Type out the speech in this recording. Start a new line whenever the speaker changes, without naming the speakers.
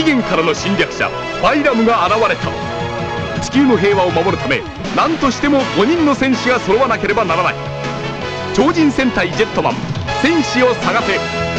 次元からの侵略者バイラムが現れた。地球の平和を守るため何としても5人の戦士が揃わなければならない。超人戦隊ジェットマン戦士を探せ。